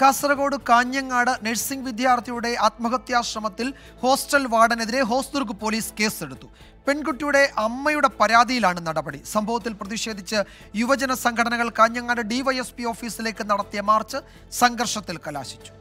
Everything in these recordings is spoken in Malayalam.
കാസർഗോഡ് കാഞ്ഞങ്ങാട് നഴ്സിംഗ് വിദ്യാർത്ഥിയുടെ ആത്മഹത്യാശ്രമത്തിൽ ഹോസ്റ്റൽ വാർഡനെതിരെ ഹോസ്ദുർഗ് പോലീസ് കേസെടുത്തു. പെൺകുട്ടിയുടെ അമ്മയുടെ പരാതിയിലാണ് നടപടി. സംഭവത്തിൽ പ്രതിഷേധിച്ച് യുവജന സംഘടനകൾ കാഞ്ഞങ്ങാട് ഡിവൈഎസ്പി ഓഫീസിലേക്ക് നടത്തിയ മാർച്ച് സംഘർഷത്തിൽ കലാശിച്ചു.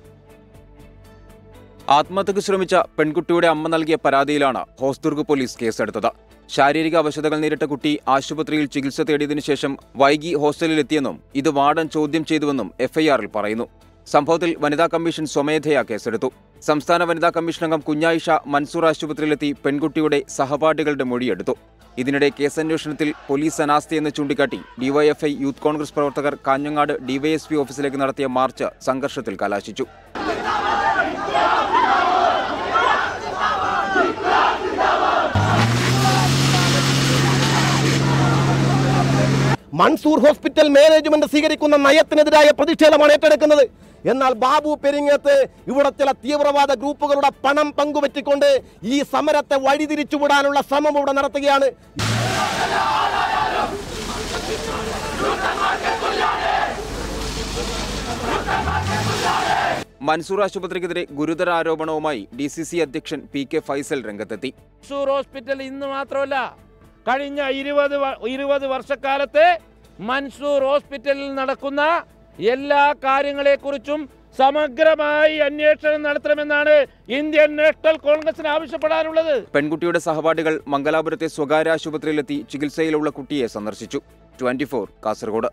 ആത്മഹത്യക്ക് ശ്രമിച്ച പെൺകുട്ടിയുടെ അമ്മ നൽകിയ പരാതിയിലാണ് ഹോസ്ദുർഗ് പോലീസ് കേസെടുത്തത്. ശാരീരിക അവശതകൾ നേരിട്ട കുട്ടി ആശുപത്രിയിൽ ചികിത്സ തേടിയതിനു ശേഷം വൈകി ഹോസ്റ്റലിലെത്തിയെന്നും ഇത് വാർഡൻ ചോദ്യം ചെയ്തുവെന്നും എഫ്ഐആറിൽ പറയുന്നു. സംഭവത്തിൽ വനിതാ കമ്മീഷൻ സ്വമേധയാ കേസെടുത്തു. സംസ്ഥാന വനിതാ കമ്മീഷൻ അംഗം കുഞ്ഞായിഷ മൻസൂർ ആശുപത്രിയിലെത്തി പെൺകുട്ടിയുടെ സഹപാഠികളുടെ മൊഴിയെടുത്തു. ഇതിനിടെ കേസന്വേഷണത്തിൽ പോലീസ് അനാസ്ഥയെന്ന് ചൂണ്ടിക്കാട്ടി ഡിവൈഎഫ്ഐ യൂത്ത് കോൺഗ്രസ് പ്രവർത്തകർ കാഞ്ഞങ്ങാട് ഡിവൈഎസ്പി ഓഫീസിലേക്ക് നടത്തിയ മാർച്ച് സംഘർഷത്തിൽ കലാശിച്ചു. മൻസൂർ ഹോസ്പിറ്റൽ മാനേജ്മെന്റ് സ്വീകരിക്കുന്ന നയത്തിനെതിരായ പ്രതിഷേധമാണ് ഏറ്റെടുക്കുന്നത്. എന്നാൽ ബാബു പെരിങ്ങത്ത് ഇവിടെ ചില തീവ്രവാദ ഗ്രൂപ്പുകളുടെ പണം പങ്കുപറ്റിക്കൊണ്ട് ഈ സമരത്തെ വഴിതിരിച്ചുവിടാനുള്ള ശ്രമം ഇവിടെ നടത്തുകയാണ്. മൻസൂർ ആശുപത്രിക്കെതിരെ ഗുരുതര ആരോപണവുമായി ഡി സി സി അധ്യക്ഷൻ പി കെ ഫൈസൽ രംഗത്തെത്തി. മൻസൂർ ഹോസ്പിറ്റൽ ഇന്ന് മാത്രമല്ല കഴിഞ്ഞ ഇരുപത് ഇരുപത് വർഷക്കാലത്തെ മൻസൂർ ഹോസ്പിറ്റലിൽ നടക്കുന്ന എല്ലാ കാര്യങ്ങളെക്കുറിച്ചും സമഗ്രമായി അന്വേഷണം നടത്തണമെന്നാണ് ഇന്ത്യൻ നാഷണൽ കോൺഗ്രസിന് ആവശ്യപ്പെടാനുള്ളത്. പെൺകുട്ടിയുടെ സഹപാഠികൾ മംഗലാപുരത്തെ സ്വകാര്യ ആശുപത്രിയിലെത്തി ചികിത്സയിലുള്ള കുട്ടിയെ സന്ദർശിച്ചു. ട്വന്റി കാസർഗോഡ്.